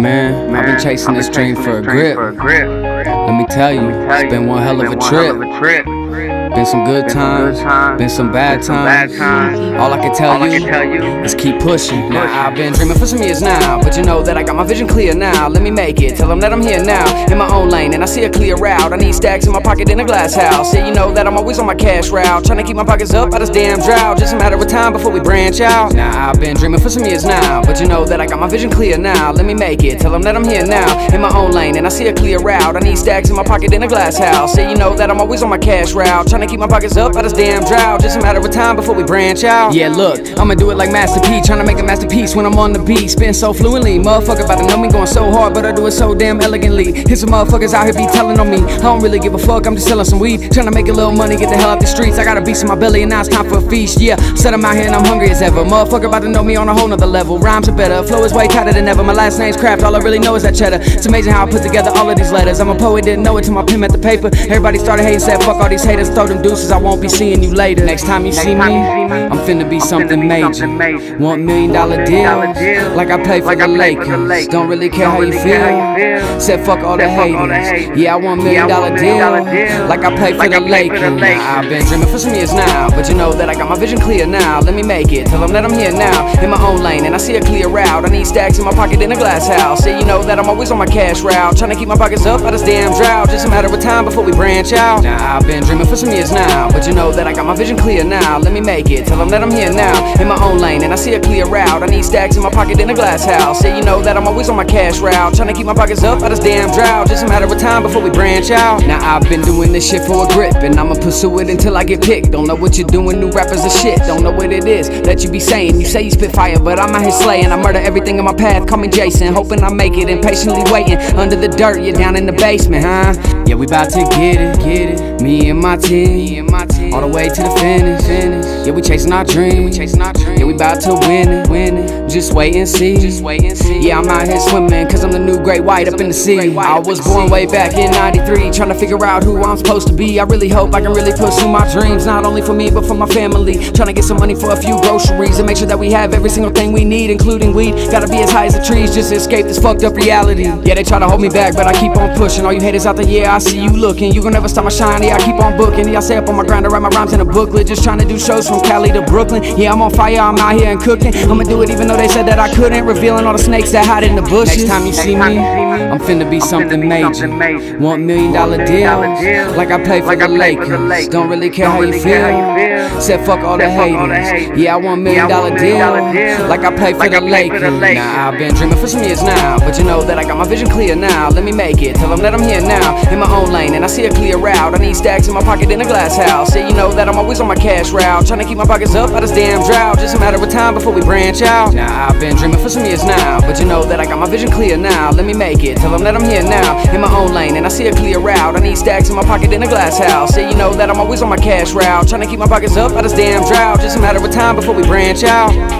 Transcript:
Man, I've been chasing this dream for a grip. Let me tell you, it's been one hell of a trip. Been some good times, been some bad times. All I can tell you is keep pushing. Now I've been dreaming for some years now, but you know that I got my vision clear now. Let me make it, tell them that I'm here now, in my own lane, and I see a clear route. I need stacks in my pocket in a glass house. Yeah, you know that I'm always on my cash route, trying to keep my pockets up out of this damn drought. Just a matter of time before we branch out. Now I've been dreaming for some years now, but you know that I got my vision clear now. Let me make it, tell them that I'm here now, in my own lane, and I see a clear route. I need stacks in my pocket in a glass house. Yeah, you know that I'm always on my cash route, trying to keep my pockets up out of this damn drought. Just a matter of time before we branch out. Yeah, look, I'ma do it like Master P, trying to make a masterpiece when I'm on the beat. Spin so fluently, motherfucker about to know me going so hard, but I do it so damn elegantly. Here's some motherfuckers out here be telling on me. I don't really give a fuck, I'm just selling some weed, trying to make a little money, get the hell out the streets. I got a beast in my belly, and now it's time for a feast. Yeah, said I'm out here and I'm hungry as ever. Motherfucker about to know me on a whole nother level. Rhymes are better, flow is way tighter than ever. My last name's Kraft, all I really know is that cheddar. It's amazing how I put together all of these letters. I'm a poet, didn't know it till my pen met the paper. Everybody started hating, said fuck all these haters, throw them deuces. I won't be seeing you later. Next time you see me, I'm finna be something major. Want million dollar deal, like I play for the Lakers. Don't really care how you feel. Said fuck all the haters. Yeah, I want million dollar deal, like I play for the Lakers. Nah, I've been dreaming for some years now, but you know that I got my vision clear now. Let me make it, tell them that I'm here now, in my own lane, and I see a clear route. I need stacks in my pocket in a glass house. Say you know that I'm always on my cash route, trying to keep my pockets up out this damn drought. Just a matter of time before we branch out. Now I've been dreaming for some years now, but you know that I got my vision clear now. Let me make it, tell them that I'm here now, in my own lane, and I see a clear route. I need stacks in my pocket in a glass house. Say you know that I'm always on my cash route, trying to keep my pockets up out this damn drought. Just a matter of time before we branch out. Now I've been doing this shit for a grip, and I'ma pursue it until I get picked. Don't know what you're doing, new rappers are shit. Don't know what it is that you be saying. You say you spit fire, but I'm out here slaying. I murder everything in my path. Call me Jason, hoping I make it, impatiently waiting under the dirt. You're down in the basement, huh? Yeah, we about to get it, get it. Me and my team, team. all the way to the finish. Yeah, we chasing our dream, we chasing our dream. Yeah, we about to win it, win it. Just wait and see, just wait and see. Yeah, I'm out here swimming, cause I'm the new great white up in the sea. I was born way back in 93, trying to figure out who I'm supposed to be. I really hope I can really pursue my dreams, not only for me, but for my family. Trying to get some money for a few groceries and make sure that we have every single thing we need, including weed. Gotta be as high as the trees just to escape this fucked up reality. Yeah, they try to hold me back, but I keep on pushing. All you haters out there, yeah, I see you looking. You gon' never stop my shine, yeah, I keep on booking. Yeah, I stay up on my grind to write my rhymes in a booklet. Just trying to do shows from Cali to Brooklyn. Yeah, I'm on fire, I'm out here and cooking. I'ma do it even though they said that I couldn't. Revealing all the snakes that hide in the bushes. Next time you see me, I'm finna be something major. Want million dollar deals, like I play for the Lakers. Don't really care how you feel. Said fuck all the haters. Yeah, I want million dollar deals, like I play for the Lakers. Now I've been dreaming for some years now, but you know that I got my vision clear now. Let me make it, tell them that I'm here now, in my own lane, and I see a clear route. I need stacks in my pocket in a glass house. Say you know that I'm always on my cash route, trying to keep my pockets up out this damn drought. Just a matter of time before we branch out. Now I've been dreaming for some years now, but you know that I got my vision clear now. Let me make it, tell them that I'm here now, in my own lane, and I see a clear route. I need stacks in my pocket in a glass house. Say you know that I'm always on my cash route, trying to keep my pockets up out this damn drought. Just a matter of time before we branch out.